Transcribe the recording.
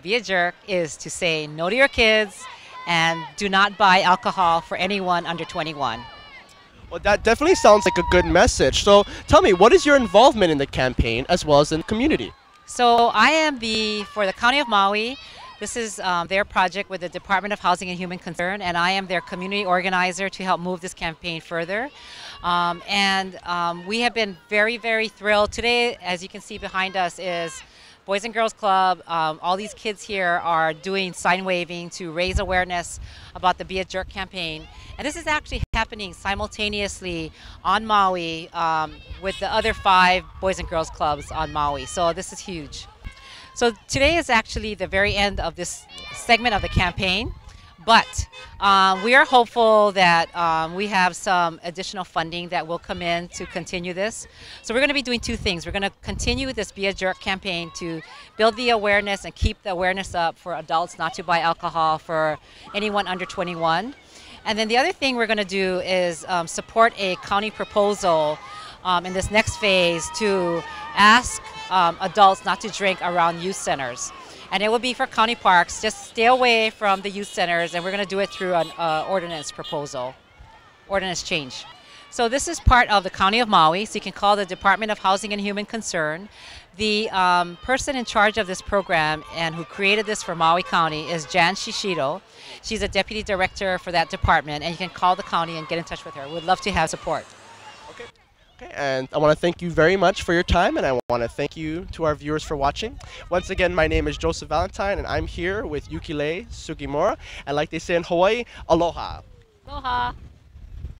be a jerk is to say no to your kids and do not buy alcohol for anyone under 21. Well, that definitely sounds like a good message. So tell me, what is your involvement in the campaign as well as in the community? So I am the, for the County of Maui, this is um, their project with the Department of Housing and Human Concern, and I am their community organizer to help move this campaign further. Um, and um, we have been very, very thrilled. Today, as you can see behind us, is Boys and Girls Club. Um, all these kids here are doing sign waving to raise awareness about the Be a Jerk campaign. And this is actually happening simultaneously on Maui um, with the other five Boys and Girls Clubs on Maui. So this is huge. So today is actually the very end of this segment of the campaign. But um, we are hopeful that um, we have some additional funding that will come in to continue this. So we're going to be doing two things. We're going to continue this Be a Jerk campaign to build the awareness and keep the awareness up for adults not to buy alcohol for anyone under 21. And then the other thing we're going to do is um, support a county proposal um, in this next phase to ask um, adults not to drink around youth centers and it will be for county parks. Just stay away from the youth centers, and we're going to do it through an uh, ordinance proposal, ordinance change. So this is part of the County of Maui, so you can call the Department of Housing and Human Concern. The um, person in charge of this program and who created this for Maui County is Jan Shishido. She's a deputy director for that department, and you can call the county and get in touch with her. We'd love to have support. Okay, and I want to thank you very much for your time, and I want to thank you to our viewers for watching. Once again, my name is Joseph Valentine, and I'm here with Yukilei Sugimura, and like they say in Hawaii, aloha. Aloha.